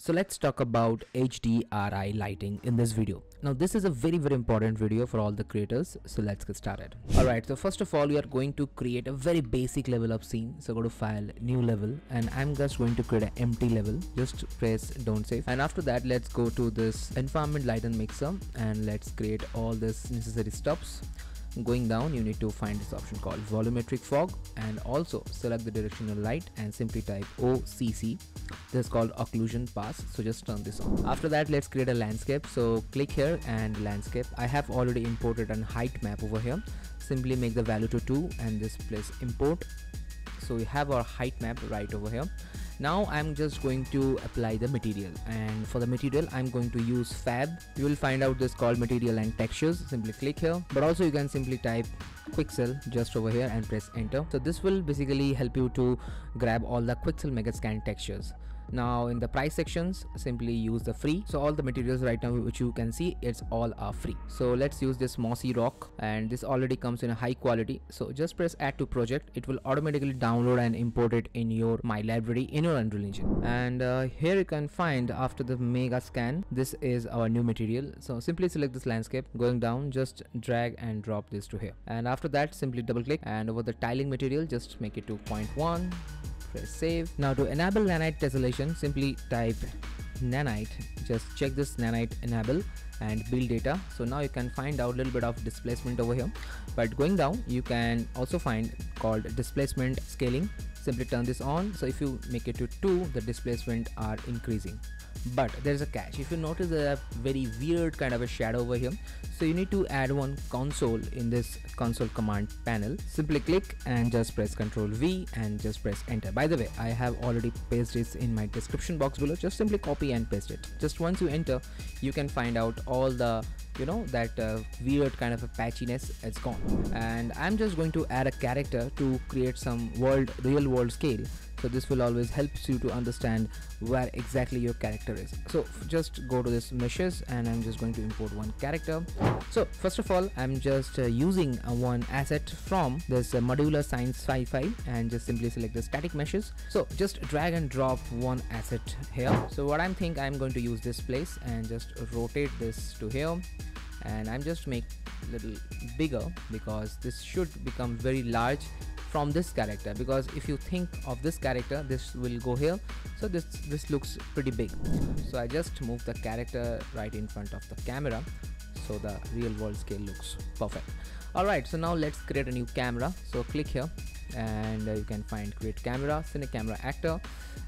So let's talk about HDRI lighting in this video. Now this is a very very important video for all the creators. So let's get started. Alright, so first of all we are going to create a very basic level of scene. So go to file, new level and I'm just going to create an empty level. Just press don't save. And after that let's go to this environment light and mixer and let's create all this necessary stops going down you need to find this option called volumetric fog and also select the directional light and simply type OCC this is called occlusion pass so just turn this on. After that let's create a landscape. So click here and landscape. I have already imported an height map over here. Simply make the value to 2 and this place import. So we have our height map right over here now I'm just going to apply the material. And for the material I'm going to use fab. You will find out this called material and textures. Simply click here. But also you can simply type quixel just over here and press enter. So this will basically help you to grab all the quixel megascan textures now in the price sections simply use the free. So all the materials right now which you can see it's all are free. So let's use this mossy rock and this already comes in a high quality. So just press add to project. It will automatically download and import it in your my library in your unreal engine. And uh, here you can find after the mega scan this is our new material. So simply select this landscape going down just drag and drop this to here. And after that simply double click and over the tiling material just make it to 0.1 press save. Now to enable nanite tessellation simply type nanite. Just check this nanite enable and build data. So now you can find out a little bit of displacement over here. But going down you can also find called displacement scaling. Simply turn this on. So if you make it to 2 the displacement are increasing but there's a catch. If you notice there's a very weird kind of a shadow over here. So you need to add one console in this console command panel. Simply click and just press ctrl v and just press enter. By the way i have already pasted this in my description box below. Just simply copy and paste it. Just once you enter you can find out all the you know that uh, weird kind of a patchiness. It's gone. And i'm just going to add a character to create some world real world scale so this will always helps you to understand where exactly your character is. So just go to this meshes and i'm just going to import one character. So first of all i'm just uh, using uh, one asset from this uh, modular science sci-fi and just simply select the static meshes. So just drag and drop one asset here. So what i'm think i'm going to use this place and just rotate this to here. And i'm just make little bigger because this should become very large from this character because if you think of this character this will go here. So this this looks pretty big. So I just move the character right in front of the camera so the real world scale looks perfect. Alright so now let's create a new camera. So click here and uh, you can find create camera cine camera actor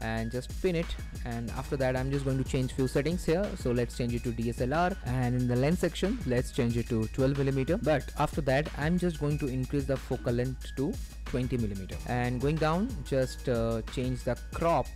and just pin it. And after that I'm just going to change few settings here. So let's change it to DSLR and in the lens section let's change it to 12 millimeter. But after that I'm just going to increase the focal length to 20 millimeter. And going down just uh, change the crop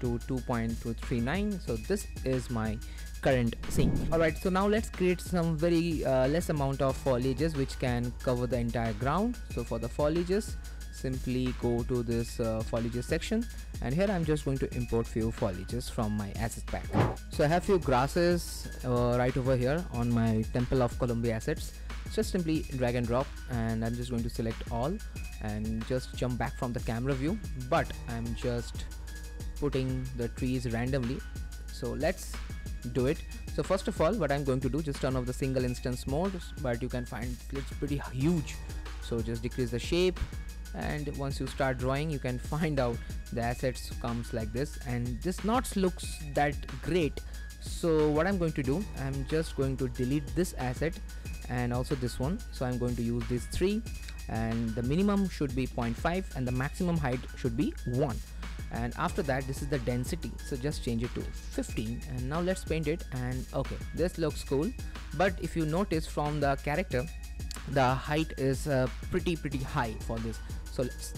to 2.239 so this is my current scene alright so now let's create some very uh, less amount of foliages which can cover the entire ground. So for the foliages simply go to this uh, foliages section. And here I'm just going to import few foliages from my asset pack. So I have few grasses uh, right over here on my Temple of Columbia assets just simply drag and drop and I'm just going to select all and just jump back from the camera view. But I'm just putting the trees randomly. So let's do it. So first of all what I'm going to do just turn off the single instance mode but you can find it's pretty huge. So just decrease the shape and once you start drawing you can find out the assets comes like this. And this not looks that great. So what I'm going to do I'm just going to delete this asset and also this one. So I'm going to use these three and the minimum should be 0.5 and the maximum height should be 1 and after that this is the density. So just change it to 15 and now let's paint it and okay this looks cool. But if you notice from the character the height is uh, pretty pretty high for this. So let's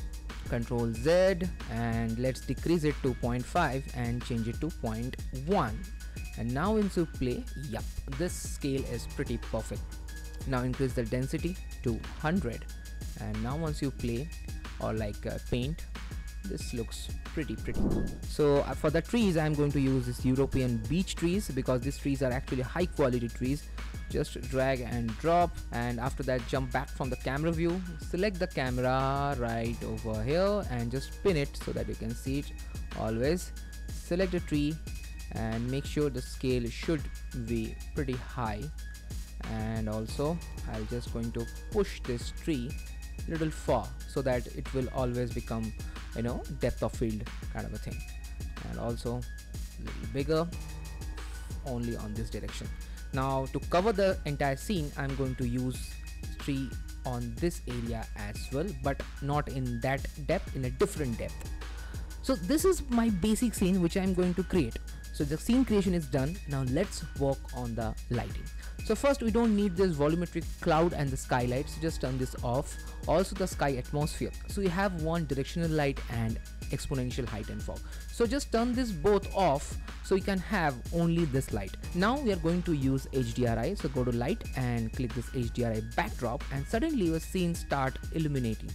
control Z and let's decrease it to 0.5 and change it to 0.1 and now into play yep this scale is pretty perfect now increase the density to 100 and now once you play or like uh, paint this looks pretty pretty. So uh, for the trees i'm going to use this european beech trees because these trees are actually high quality trees. Just drag and drop and after that jump back from the camera view. Select the camera right over here and just pin it so that you can see it always. Select a tree and make sure the scale should be pretty high and also I'm just going to push this tree little far so that it will always become you know depth of field kind of a thing. And also a little bigger only on this direction. Now to cover the entire scene I'm going to use tree on this area as well but not in that depth in a different depth. So this is my basic scene which I'm going to create. So the scene creation is done. Now let's work on the lighting so first we don't need this volumetric cloud and the skylight so just turn this off. Also the sky atmosphere. So we have one directional light and exponential height and fog. So just turn this both off so you can have only this light. Now we are going to use HDRI so go to light and click this HDRI backdrop and suddenly your scene start illuminating.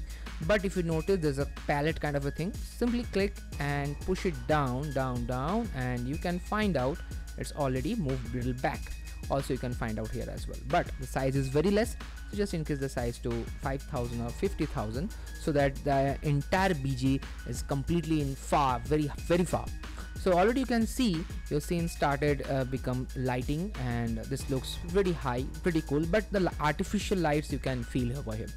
But if you notice there's a palette kind of a thing. Simply click and push it down down down and you can find out it's already moved a little back also you can find out here as well. But the size is very less. So just increase the size to 5000 or 50000 so that the entire bg is completely in far very very far. So already you can see your scene started uh, become lighting and this looks pretty high pretty cool. But the artificial lights you can feel over here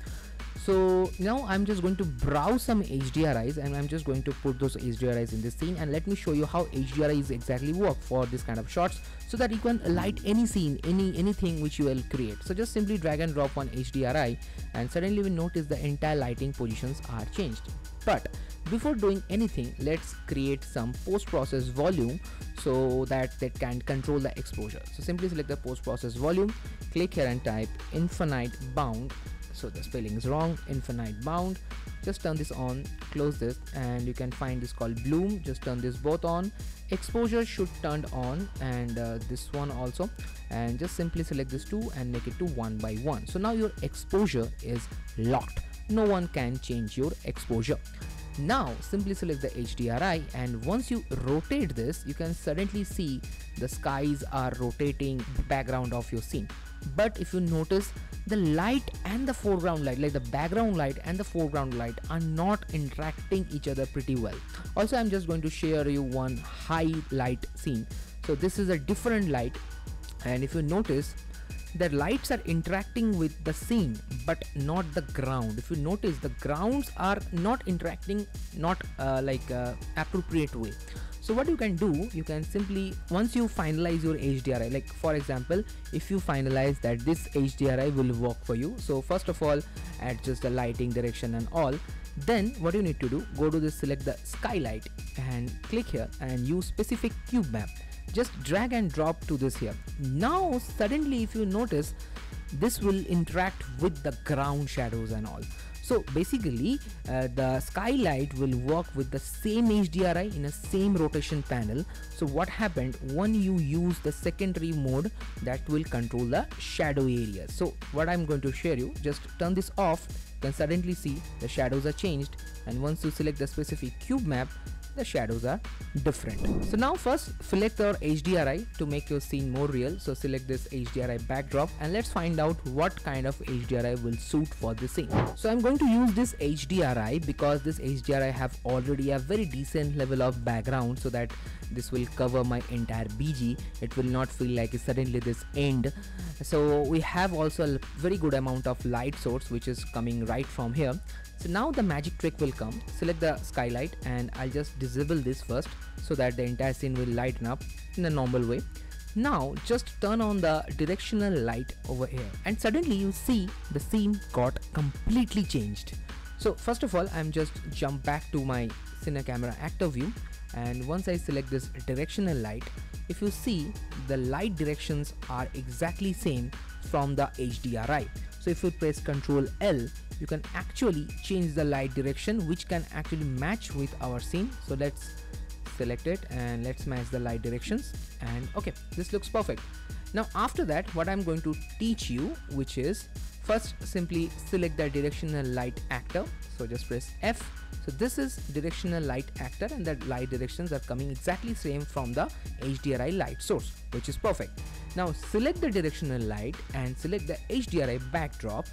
so now I'm just going to browse some HDRIs and I'm just going to put those HDRIs in the scene and let me show you how HDRIs exactly work for this kind of shots so that you can light any scene any anything which you will create. So just simply drag and drop one HDRI and suddenly we notice the entire lighting positions are changed. But before doing anything let's create some post-process volume so that they can control the exposure. So simply select the post-process volume click here and type infinite bound so the spelling is wrong. Infinite bound. Just turn this on. Close this. And you can find this called bloom. Just turn this both on. Exposure should turned on. And uh, this one also. And just simply select this two and make it to one by one. So now your exposure is locked. No one can change your exposure. Now simply select the HDRI and once you rotate this you can suddenly see the skies are rotating background of your scene but if you notice the light and the foreground light like the background light and the foreground light are not interacting each other pretty well. Also i'm just going to share you one high light scene. So this is a different light. And if you notice the lights are interacting with the scene but not the ground. If you notice the grounds are not interacting not uh, like uh, appropriate way so what you can do you can simply once you finalize your HDRI like for example if you finalize that this HDRI will work for you so first of all adjust the lighting direction and all then what you need to do go to this select the skylight and click here and use specific cube map. Just drag and drop to this here. Now suddenly if you notice this will interact with the ground shadows and all so basically uh, the skylight will work with the same HDRI in a same rotation panel. So what happened? When you use the secondary mode that will control the shadow area. So what I'm going to share you just turn this off then suddenly see the shadows are changed. And once you select the specific cube map the shadows are different. So now first select our HDRI to make your scene more real. So select this HDRI backdrop and let's find out what kind of HDRI will suit for the scene. So I'm going to use this HDRI because this HDRI have already a very decent level of background so that this will cover my entire BG. It will not feel like suddenly this end. So we have also a very good amount of light source which is coming right from here. So now the magic trick will come. Select the skylight and I'll just disable this first so that the entire scene will lighten up in a normal way. Now just turn on the directional light over here and suddenly you see the scene got completely changed. So first of all I'm just jump back to my cine camera actor view and once I select this directional light if you see the light directions are exactly same from the HDRI so if you press ctrl L you can actually change the light direction which can actually match with our scene. So let's select it and let's match the light directions. And okay this looks perfect. Now after that what I'm going to teach you which is first simply select the directional light actor. So just press F. So this is directional light actor and the light directions are coming exactly same from the HDRI light source which is perfect. Now select the directional light and select the HDRI backdrop.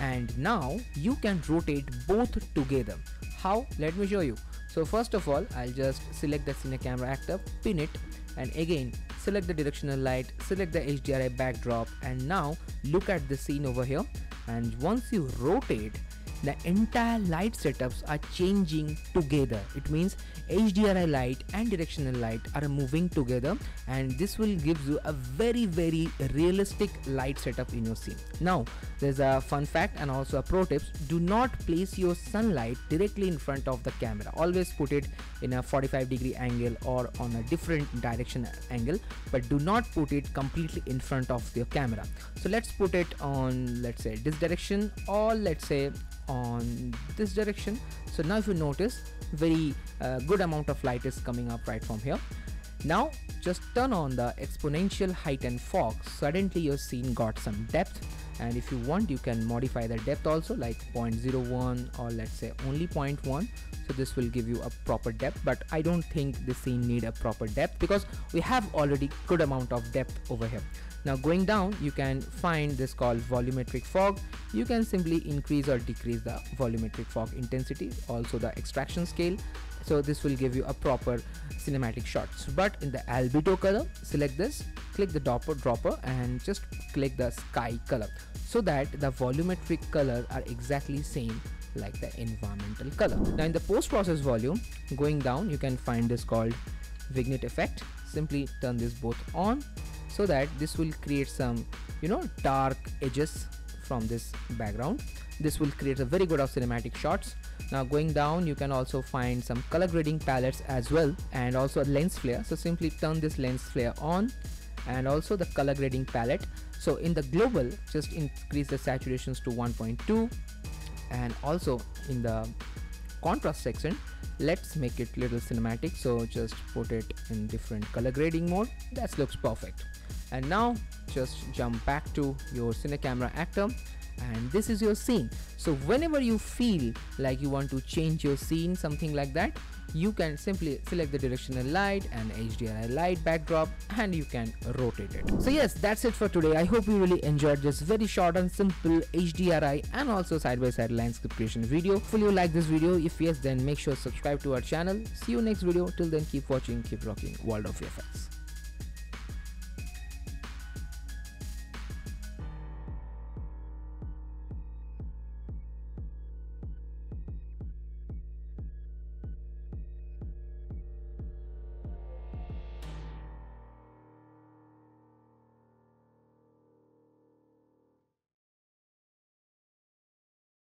And now you can rotate both together. How? Let me show you. So first of all i'll just select the cine camera actor pin it. And again select the directional light select the HDRI backdrop and now look at the scene over here. And once you rotate the entire light setups are changing together. It means HDRI light and directional light are moving together and this will give you a very very realistic light setup in your scene. Now there's a fun fact and also a pro tips. Do not place your sunlight directly in front of the camera. Always put it in a 45 degree angle or on a different direction angle but do not put it completely in front of your camera. So let's put it on let's say this direction or let's say on this direction. So now if you notice very uh, good amount of light is coming up right from here now just turn on the exponential height and fog suddenly your scene got some depth. And if you want you can modify the depth also like 0.01 or let's say only 0.1 so this will give you a proper depth. But i don't think the scene need a proper depth because we have already good amount of depth over here. Now going down you can find this called volumetric fog. You can simply increase or decrease the volumetric fog intensity also the extinction scale so this will give you a proper cinematic shots. But in the albedo color select this click the dropper dropper and just click the sky color so that the volumetric color are exactly same like the environmental color. Now in the post process volume going down you can find this called vignette effect. Simply turn this both on so that this will create some you know dark edges from this background. This will create a very good of cinematic shots now going down you can also find some color grading palettes as well and also a lens flare. So simply turn this lens flare on and also the color grading palette. So in the global just increase the saturations to 1.2 and also in the contrast section let's make it little cinematic. So just put it in different color grading mode. That looks perfect. And now just jump back to your cine camera actor and this is your scene so whenever you feel like you want to change your scene something like that you can simply select the directional light and HDRI light backdrop and you can rotate it. So yes, that's it for today. I hope you really enjoyed this very short and simple HDRI and also side-by-side -side landscape creation video. Hopefully you like this video. If yes, then make sure subscribe to our channel. See you next video. Till then, keep watching, keep rocking World of VFX.